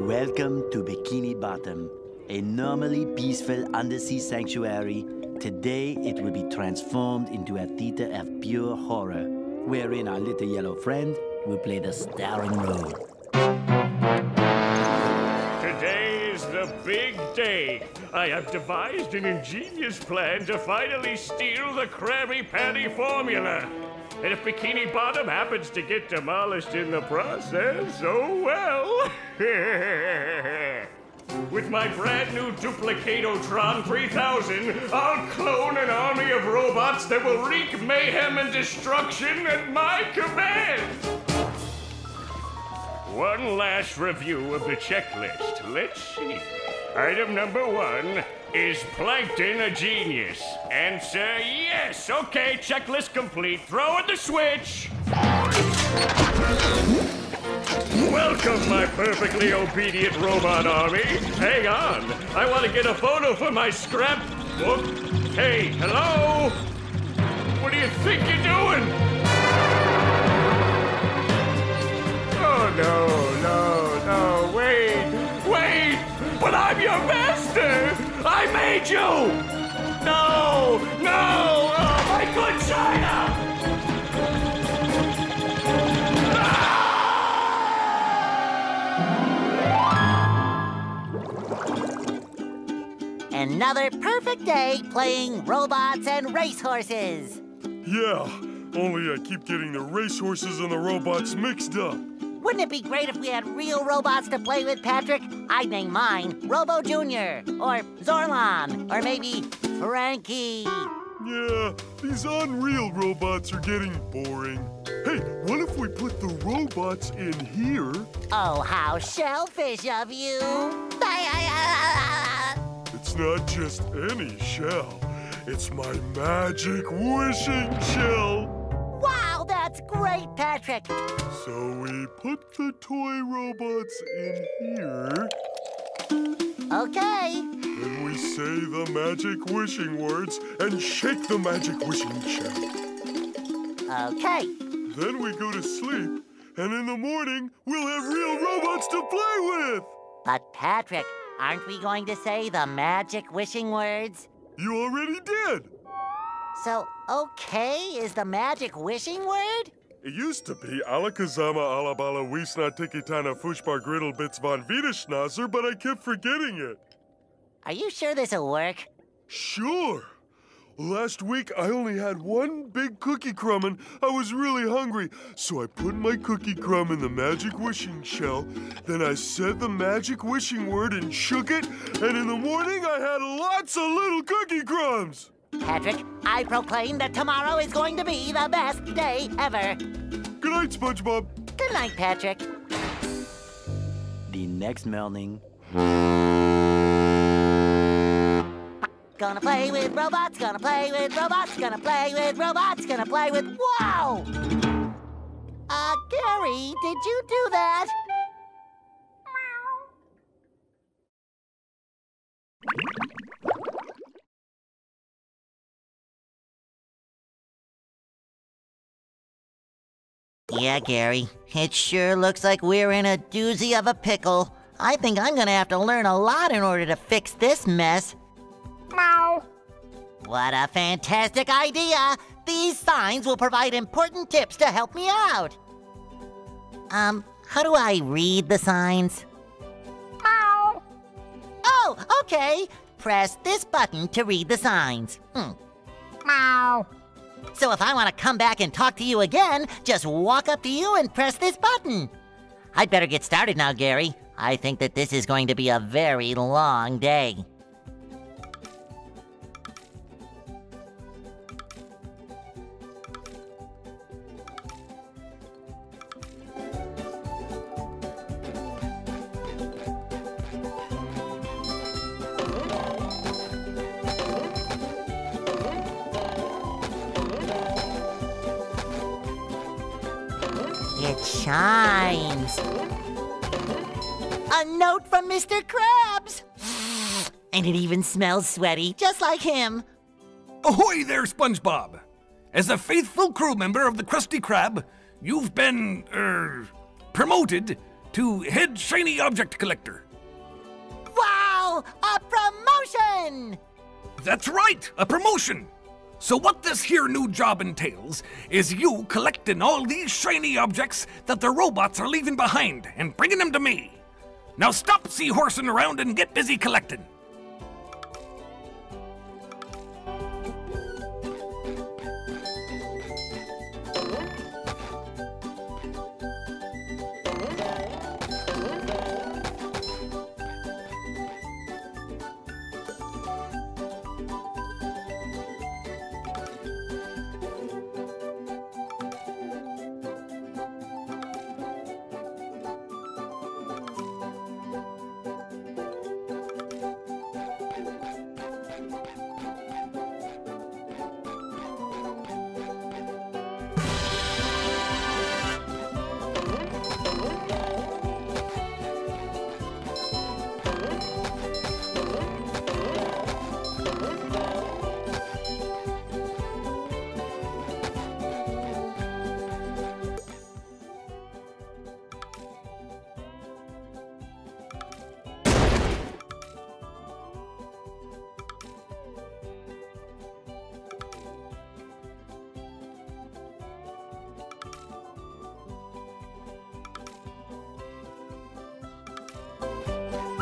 Welcome to Bikini Bottom, a normally peaceful undersea sanctuary. Today it will be transformed into a theater of pure horror, wherein our little yellow friend will play the starring role. Today is the big day. I have devised an ingenious plan to finally steal the Krabby Patty formula. And if Bikini Bottom happens to get demolished in the process, oh well. With my brand new Duplicatotron 3000, I'll clone an army of robots that will wreak mayhem and destruction at my command. One last review of the checklist. Let's see. Item number one is Plankton a genius? Answer yes. Okay, checklist complete. Throw in the switch. Welcome, my perfectly obedient robot army. Hang on. I want to get a photo for my scrap. scrapbook. Hey, hello? What do you think you're doing? Oh, no, no, no, wait, wait! But I'm your master! I made you! No, no! Oh, my good China! Another perfect day playing robots and racehorses. Yeah, only I keep getting the racehorses and the robots mixed up. Wouldn't it be great if we had real robots to play with, Patrick? I'd name mine Robo Jr. or Zorlon or maybe Frankie. Yeah, these unreal robots are getting boring. Hey, what if we put the robots in here? Oh, how shellfish of you! It's not just any shell, it's my magic wishing shell. That's great, Patrick! So we put the toy robots in here, Okay. then we say the magic wishing words and shake the magic wishing shell. Okay. Then we go to sleep, and in the morning, we'll have real robots to play with. But, Patrick, aren't we going to say the magic wishing words? You already did. So, okay is the magic wishing word? It used to be Alakazama Alabala Wiesna Tikitana Fushbar Griddle Bits von Wiederschnauzer, but I kept forgetting it. Are you sure this'll work? Sure. Last week I only had one big cookie crumb and I was really hungry, so I put my cookie crumb in the magic wishing shell. Then I said the magic wishing word and shook it, and in the morning I had lots of little cookie crumbs. Patrick, I proclaim that tomorrow is going to be the best day ever. Good night, SpongeBob. Good night, Patrick. The next morning, Gonna play with robots, gonna play with robots, gonna play with robots, gonna play with. Wow! Uh, Gary, did you do that? Yeah, Gary. It sure looks like we're in a doozy of a pickle. I think I'm gonna have to learn a lot in order to fix this mess. Meow. What a fantastic idea! These signs will provide important tips to help me out. Um, how do I read the signs? Meow. Oh, okay. Press this button to read the signs. Hmm. So if I want to come back and talk to you again, just walk up to you and press this button. I'd better get started now, Gary. I think that this is going to be a very long day. Shines. A note from Mr. Krabs. And it even smells sweaty, just like him. Ahoy there, SpongeBob! As a faithful crew member of the Krusty Krab, you've been, er, promoted to head shiny object collector. Wow! A promotion! That's right, a promotion! So, what this here new job entails is you collecting all these shiny objects that the robots are leaving behind and bringing them to me. Now, stop seahorsing around and get busy collecting.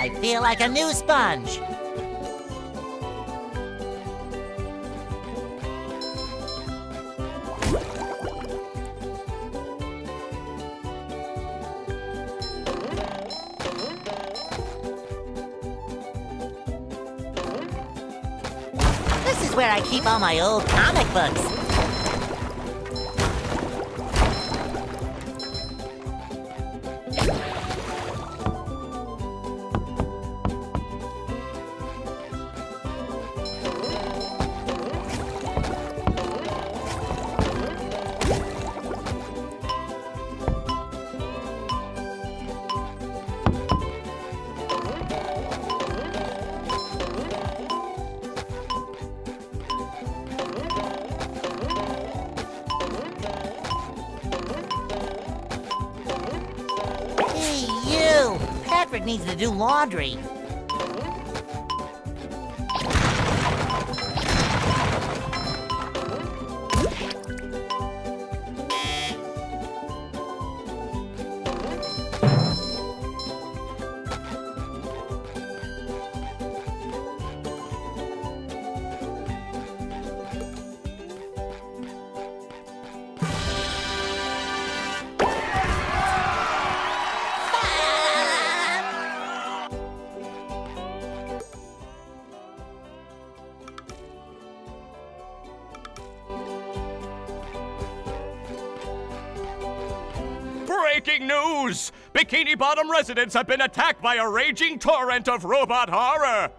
I feel like a new sponge. This is where I keep all my old comic books. Needs to do laundry. Bikini Bottom residents have been attacked by a raging torrent of robot horror!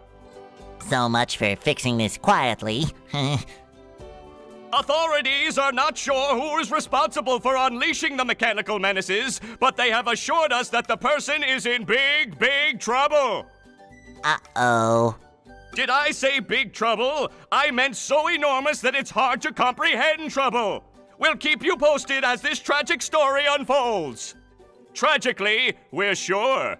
So much for fixing this quietly. Authorities are not sure who is responsible for unleashing the mechanical menaces, but they have assured us that the person is in big, big trouble. uh oh. Did I say big trouble? I meant so enormous that it's hard to comprehend trouble. We'll keep you posted as this tragic story unfolds. Tragically, we're sure.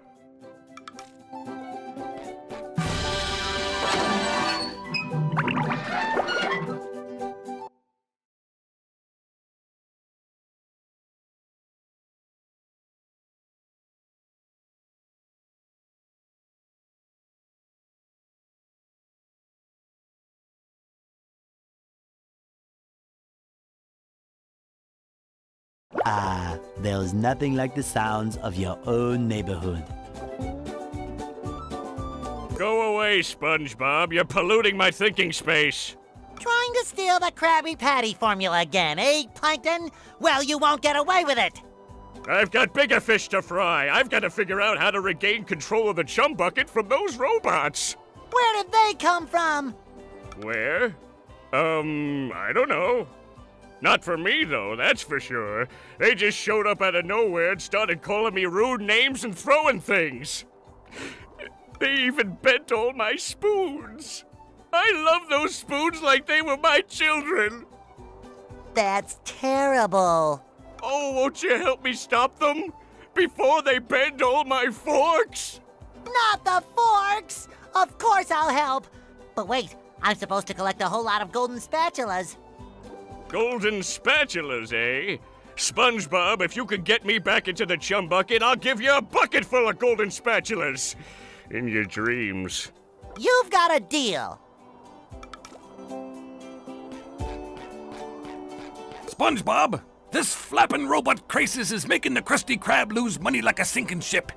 Ah, there's nothing like the sounds of your own neighborhood. Go away, SpongeBob. You're polluting my thinking space. Trying to steal the Krabby Patty formula again, eh, Plankton? Well, you won't get away with it. I've got bigger fish to fry. I've got to figure out how to regain control of the chum bucket from those robots. Where did they come from? Where? Um, I don't know. Not for me, though, that's for sure. They just showed up out of nowhere and started calling me rude names and throwing things. They even bent all my spoons. I love those spoons like they were my children. That's terrible. Oh, won't you help me stop them? Before they bend all my forks? Not the forks! Of course I'll help. But wait, I'm supposed to collect a whole lot of golden spatulas. Golden spatulas, eh? SpongeBob, if you could get me back into the chum bucket, I'll give you a bucket full of golden spatulas. In your dreams. You've got a deal. SpongeBob, this flapping robot crisis is making the Krusty Krab lose money like a sinking ship.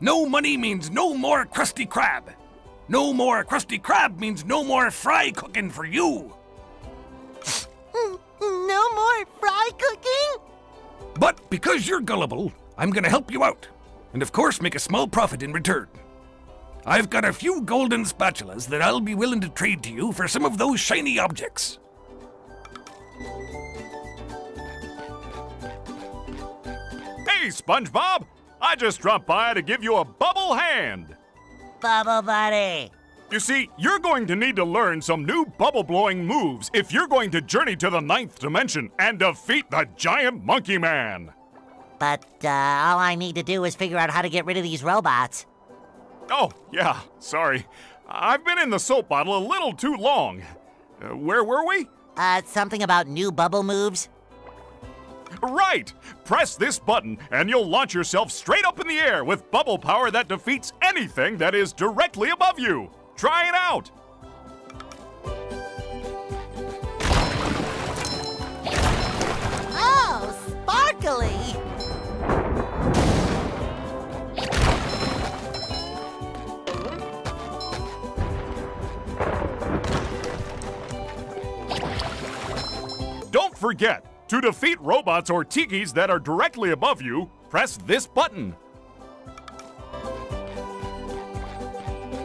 No money means no more Krusty Krab. No more Krusty Krab means no more fry cooking for you. No more fry cooking? But because you're gullible, I'm gonna help you out. And of course, make a small profit in return. I've got a few golden spatulas that I'll be willing to trade to you for some of those shiny objects. Hey, SpongeBob! I just dropped by to give you a bubble hand. Bubble Buddy. You see, you're going to need to learn some new bubble blowing moves if you're going to journey to the ninth dimension and defeat the giant monkey man. But uh, all I need to do is figure out how to get rid of these robots. Oh, yeah, sorry. I've been in the soap bottle a little too long. Uh, where were we? Uh, something about new bubble moves? Right! Press this button and you'll launch yourself straight up in the air with bubble power that defeats anything that is directly above you. Try it out! Oh, sparkly! Don't forget, to defeat robots or tikis that are directly above you, press this button.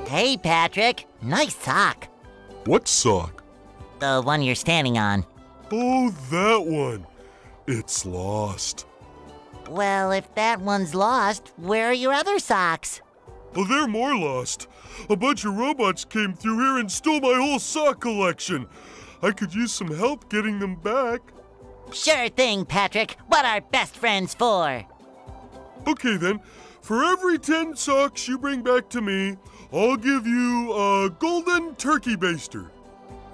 Hey, Patrick. Nice sock. What sock? The one you're standing on. Oh, that one. It's lost. Well, if that one's lost, where are your other socks? Oh, they're more lost. A bunch of robots came through here and stole my whole sock collection. I could use some help getting them back. Sure thing, Patrick. What are best friends for? Okay, then. For every 10 socks you bring back to me, I'll give you a golden turkey baster.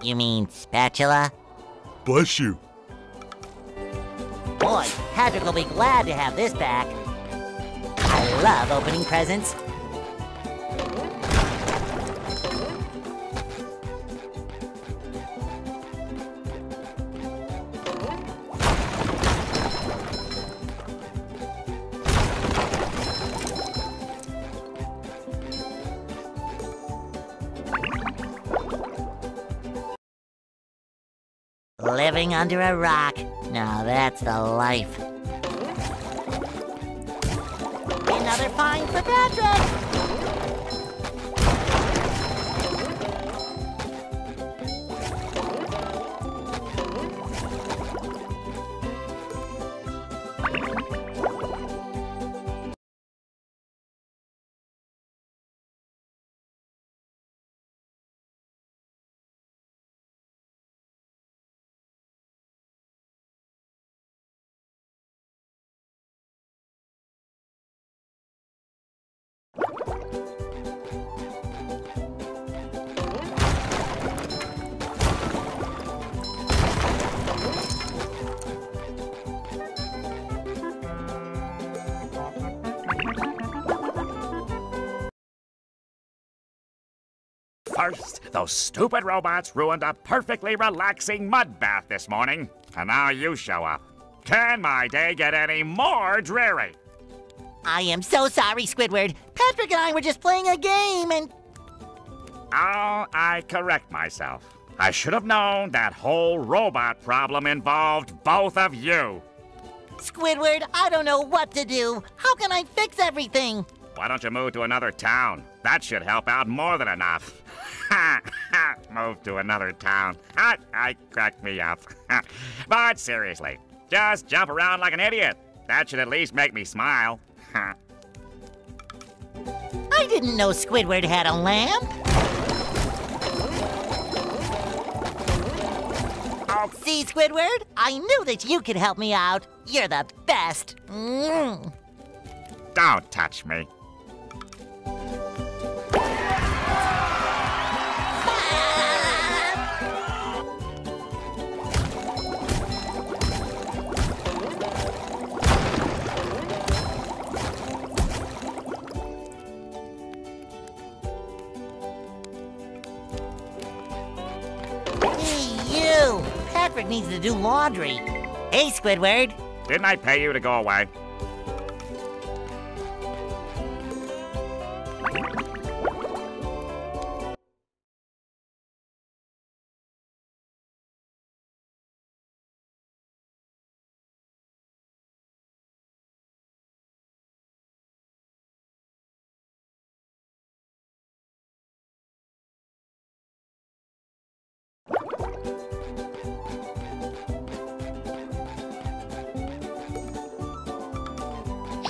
You mean spatula? Bless you. Boy, Patrick will be glad to have this back. I love opening presents. Living under a rock. Now that's the life. Another find for Patrick! First, those stupid robots ruined a perfectly relaxing mud bath this morning, and now you show up. Can my day get any more dreary? I am so sorry, Squidward. Patrick and I were just playing a game and. Oh, I correct myself. I should have known that whole robot problem involved both of you. Squidward, I don't know what to do. How can I fix everything? Why don't you move to another town? That should help out more than enough. Ha ha! Move to another town. I, I crack me up. but seriously, just jump around like an idiot. That should at least make me smile. I didn't know Squidward had a lamp. See, Squidward? I knew that you could help me out. You're the best. Mm. Don't touch me. Patrick needs to do laundry. Hey, Squidward. Didn't I pay you to go away?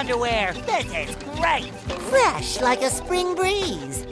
underwear. This is great. Fresh like a spring breeze.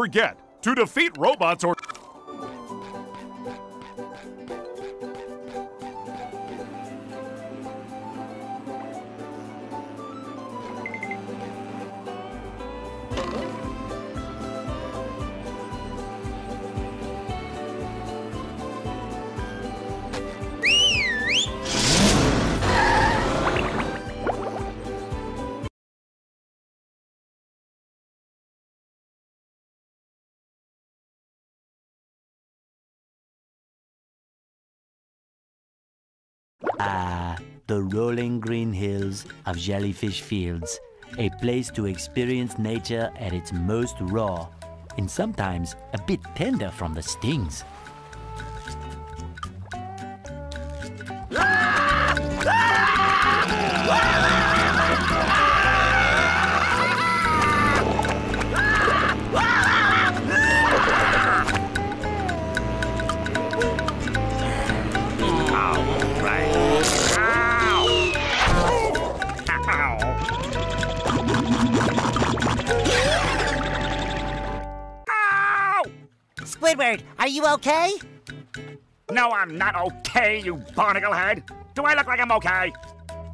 Forget to defeat robots or. The rolling green hills of Jellyfish Fields, a place to experience nature at its most raw and sometimes a bit tender from the stings. Right. Squidward, are you okay? No, I'm not okay, you barnacle head. Do I look like I'm okay?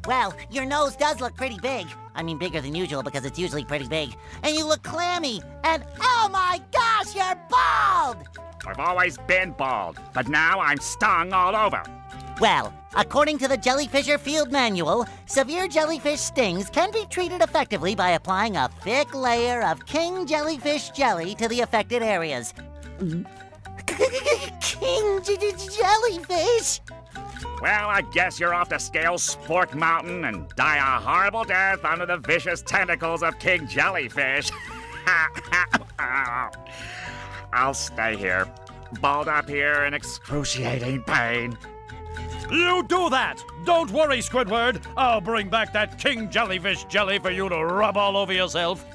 Well, your nose does look pretty big. I mean, bigger than usual because it's usually pretty big. And you look clammy. And oh my gosh, you're bald! I've always been bald, but now I'm stung all over. Well, according to the Jellyfisher Field Manual, severe jellyfish stings can be treated effectively by applying a thick layer of king jellyfish jelly to the affected areas. King j- j- jellyfish? Well, I guess you're off to scale Spork Mountain and die a horrible death under the vicious tentacles of King Jellyfish. I'll stay here, balled up here in excruciating pain. You do that! Don't worry, Squidward. I'll bring back that king jellyfish jelly for you to rub all over yourself.